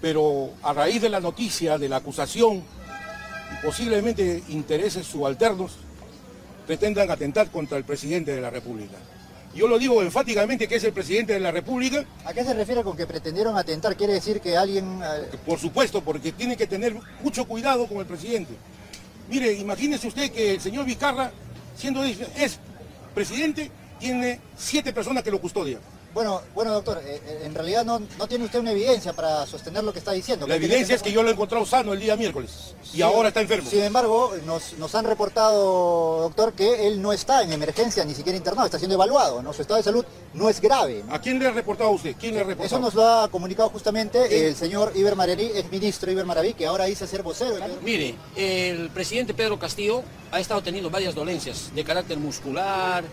pero a raíz de la noticia de la acusación y posiblemente intereses subalternos pretendan atentar contra el presidente de la República. Yo lo digo enfáticamente que es el presidente de la República. ¿A qué se refiere con que pretendieron atentar? ¿Quiere decir que alguien...? Eh, Por supuesto, porque tiene que tener mucho cuidado con el presidente. Mire, imagínese usted que el señor Vizcarra, siendo es presidente, tiene siete personas que lo custodian. Bueno, bueno doctor, eh, eh, en realidad no, no, tiene usted una evidencia para sostener lo que está diciendo. La evidencia es que yo lo he encontrado sano el día miércoles y ahora está enfermo. Sin embargo, nos, nos, han reportado, doctor, que él no está en emergencia, ni siquiera internado, está siendo evaluado, ¿no? Su estado de salud no es grave. ¿A quién le ha reportado usted? ¿Quién le ha reportado? Eso nos lo ha comunicado justamente el señor Iber Maraví, ex ministro Iber Maraví, que ahora dice ser vocero. Mire, el presidente Pedro Castillo ha estado teniendo varias dolencias de carácter muscular,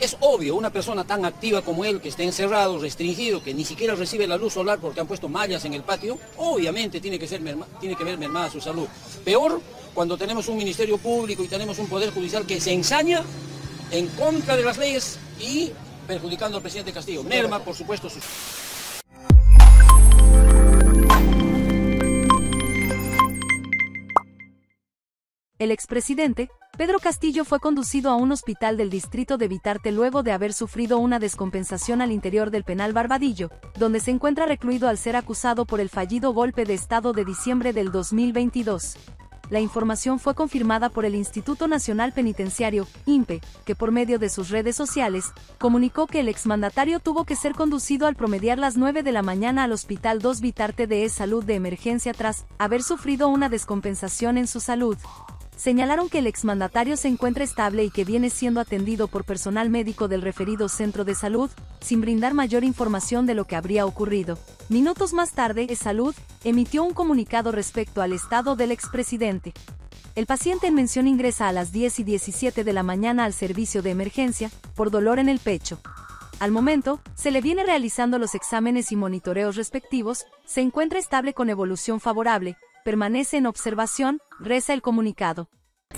es obvio, una persona tan activa como él, que está encerrado, restringido, que ni siquiera recibe la luz solar porque han puesto mallas en el patio, obviamente tiene que, ser tiene que ver mermada su salud. Peor cuando tenemos un ministerio público y tenemos un poder judicial que se ensaña en contra de las leyes y perjudicando al presidente Castillo. Merma, por supuesto, su... El expresidente, Pedro Castillo fue conducido a un hospital del distrito de Vitarte luego de haber sufrido una descompensación al interior del penal Barbadillo, donde se encuentra recluido al ser acusado por el fallido golpe de Estado de diciembre del 2022. La información fue confirmada por el Instituto Nacional Penitenciario, INPE, que por medio de sus redes sociales, comunicó que el exmandatario tuvo que ser conducido al promediar las 9 de la mañana al Hospital 2 Vitarte de Salud de Emergencia tras haber sufrido una descompensación en su salud señalaron que el exmandatario se encuentra estable y que viene siendo atendido por personal médico del referido centro de salud, sin brindar mayor información de lo que habría ocurrido. Minutos más tarde, Salud emitió un comunicado respecto al estado del expresidente. El paciente en mención ingresa a las 10 y 17 de la mañana al servicio de emergencia, por dolor en el pecho. Al momento, se le viene realizando los exámenes y monitoreos respectivos, se encuentra estable con evolución favorable, permanece en observación, reza el comunicado.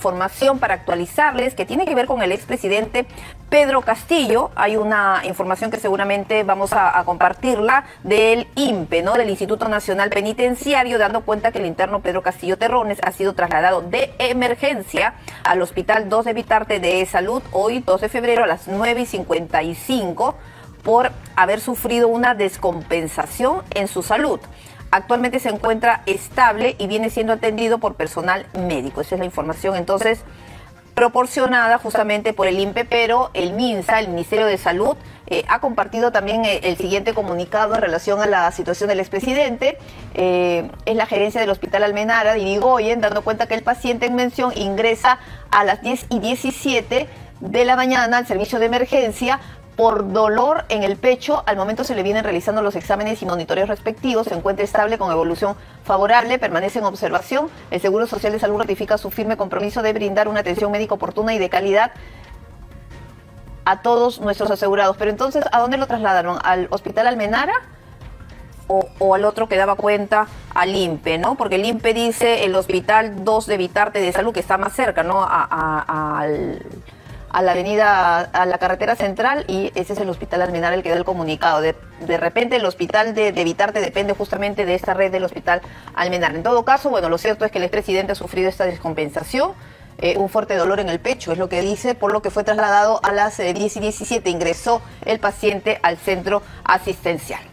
Información para actualizarles que tiene que ver con el expresidente Pedro Castillo. Hay una información que seguramente vamos a, compartirla del INPE, ¿no? del Instituto Nacional Penitenciario, dando cuenta que el interno Pedro Castillo Terrones ha sido trasladado de emergencia al Hospital 2 de Vitarte de Salud hoy, 2 de febrero, a las 9 y 55, por haber sufrido una descompensación en su salud actualmente se encuentra estable y viene siendo atendido por personal médico. Esa es la información entonces proporcionada justamente por el INPE, pero el MINSA, el Ministerio de Salud, eh, ha compartido también el, eh, el, siguiente comunicado en relación a la situación del expresidente. Eh, es la gerencia del Hospital Almenara de Irigoyen, dando cuenta que el paciente en mención ingresa a las 10 y 17 de la mañana al servicio de emergencia por dolor en el pecho. Al momento se le vienen realizando los exámenes y monitoreos respectivos. Se encuentra estable con evolución favorable, permanece en observación. El Seguro Social de Salud ratifica su firme compromiso de brindar una atención médica oportuna y de calidad a todos nuestros asegurados. Pero entonces, ¿a dónde lo trasladaron? ¿Al Hospital Almenara? O, al otro que daba cuenta al INPE, ¿no? Porque el INPE dice el Hospital 2 de Vitarte de Salud, que está más cerca, ¿no? A, a, al a la avenida, a la carretera central y ese es el hospital Almenara el que da el comunicado. De, de repente el hospital de, de, Vitarte depende justamente de esta red del hospital Almenara. En todo caso, bueno, lo cierto es que el expresidente ha sufrido esta descompensación. Eh, un fuerte dolor en el pecho, es lo que dice, por lo que fue trasladado a las eh, 10 y 17. Ingresó el paciente al centro asistencial.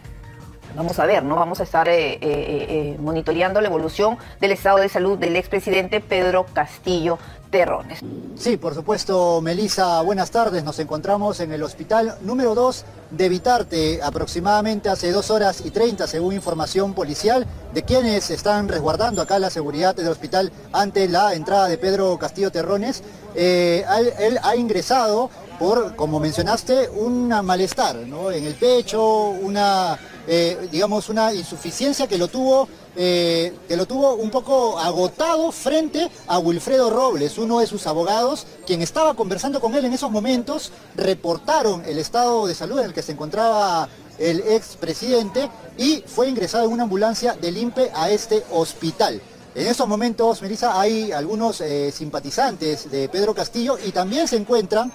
Vamos a ver, ¿no? Vamos a estar eh, eh, monitoreando la evolución del estado de salud del expresidente Pedro Castillo Terrones. Sí, por supuesto, Melisa, buenas tardes. Nos encontramos en el hospital número 2 de Vitarte, aproximadamente hace dos horas y 30, según información policial, de quienes están resguardando acá la seguridad del hospital ante la entrada de Pedro Castillo Terrones. Eh, él, ha ingresado por, como mencionaste, un malestar ¿no? en el pecho, una, eh, digamos, una insuficiencia que lo tuvo eh, que lo tuvo un poco agotado frente a Wilfredo Robles, uno de sus abogados, quien estaba conversando con él en esos momentos, reportaron el estado de salud en el que se encontraba el expresidente y fue ingresado en una ambulancia del INPE a este hospital. En esos momentos, Melissa, hay algunos eh, simpatizantes de Pedro Castillo y también se encuentran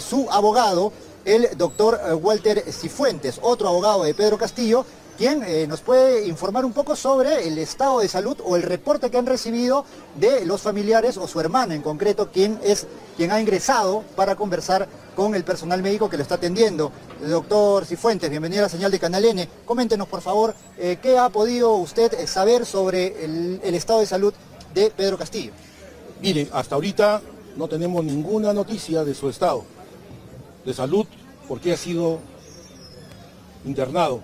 su abogado, el doctor Walter Cifuentes, otro abogado de Pedro Castillo, quien eh, nos puede informar un poco sobre el estado de salud o el reporte que han recibido de los familiares o su hermana en concreto, quien es quien ha ingresado para conversar con el personal médico que lo está atendiendo. Doctor Cifuentes, bienvenido a la señal de Canal N. Coméntenos, por favor, eh, qué ha podido usted saber sobre el, el estado de salud de Pedro Castillo. Mire, hasta ahorita no tenemos ninguna noticia de su estado de salud porque ha sido internado.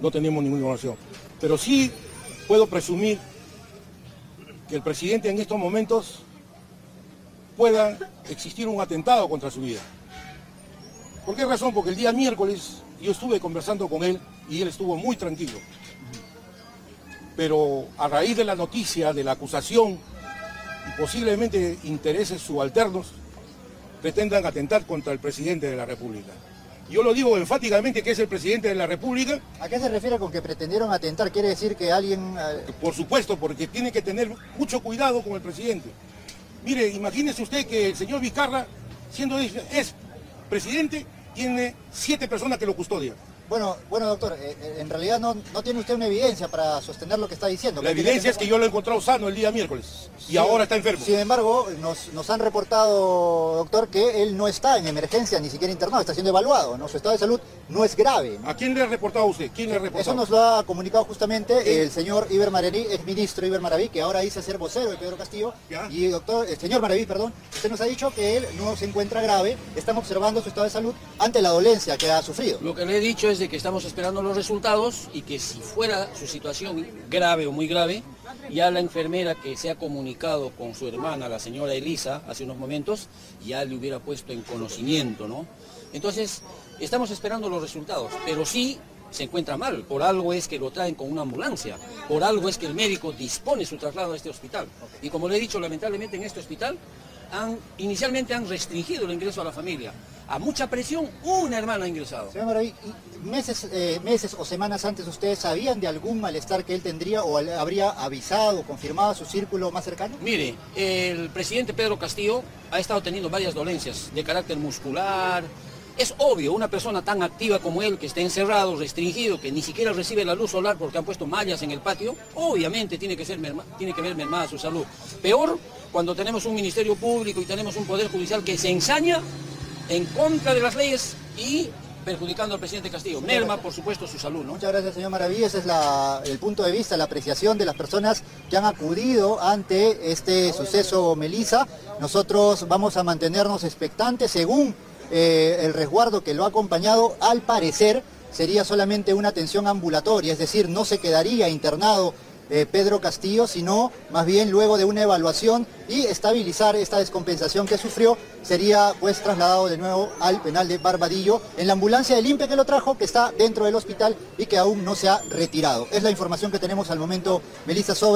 No tenemos ninguna información. Pero sí puedo presumir que el presidente en estos momentos pueda existir un atentado contra su vida. ¿Por qué razón? Porque el día miércoles yo estuve conversando con él y él estuvo muy tranquilo. Pero a raíz de la noticia, de la acusación y posiblemente intereses subalternos, pretendan atentar contra el presidente de la República. Yo lo digo enfáticamente que es el presidente de la República. ¿A qué se refiere con que pretendieron atentar? ¿Quiere decir que alguien...? Eh, Por supuesto, porque tiene que tener mucho cuidado con el presidente. Mire, imagínese usted que el señor Vizcarra, siendo es presidente, tiene siete personas que lo custodian. Bueno, bueno doctor, eh, eh, en realidad no, no, tiene usted una evidencia para sostener lo que está diciendo. La evidencia es que yo lo he encontrado sano el día miércoles y ahora está enfermo. Sin embargo, nos, nos, han reportado, doctor, que él no está en emergencia, ni siquiera internado, está siendo evaluado, ¿no? Su estado de salud no es grave. ¿A quién le ha reportado usted? ¿Quién le ha reportado? Eso nos lo ha comunicado justamente el señor Iber Maraví, ex ministro Iber Maraví, que ahora dice ser vocero de Pedro Castillo. ¿Ya? Y doctor, el señor Maraví, perdón, usted nos ha dicho que él no se encuentra grave, están observando su estado de salud ante la dolencia que ha sufrido. Lo que le he dicho es que estamos esperando los resultados y que si fuera su situación grave o muy grave, ya la enfermera que se ha comunicado con su hermana, la señora Elisa, hace unos momentos, ya le hubiera puesto en conocimiento, ¿no? Entonces, estamos esperando los resultados, pero sí se encuentra mal, por algo es que lo traen con una ambulancia, por algo es que el médico dispone su traslado a este hospital. Y como le he dicho, lamentablemente en este hospital han, inicialmente han restringido el ingreso a la familia. A mucha presión, una hermana ha ingresado. Señor Maraví, meses, eh, meses o semanas antes ustedes sabían de algún malestar que él tendría o habría avisado, confirmado a su círculo más cercano? Mire, el presidente Pedro Castillo ha estado teniendo varias dolencias de carácter muscular. Es obvio, una persona tan activa como él, que está encerrado, restringido, que ni siquiera recibe la luz solar porque han puesto mallas en el patio, obviamente tiene que, ser merma, tiene que ver mermada su salud. Peor cuando tenemos un ministerio público y tenemos un poder judicial que se ensaña en contra de las leyes y perjudicando al presidente Castillo. Merma, por supuesto, su salud, ¿no? Muchas gracias, señor Maraví. Ese es la, el punto de vista, la apreciación de las personas que han acudido ante este suceso Melisa. Nosotros vamos a mantenernos expectantes según eh, el resguardo que lo ha acompañado, al parecer sería solamente una atención ambulatoria, es decir, no se quedaría internado eh, Pedro Castillo, sino más bien luego de una evaluación y estabilizar esta descompensación que sufrió, sería pues trasladado de nuevo al penal de Barbadillo en la ambulancia del INPE que lo trajo, que está dentro del hospital y que aún no se ha retirado. Es la información que tenemos al momento, Melissa, sobre...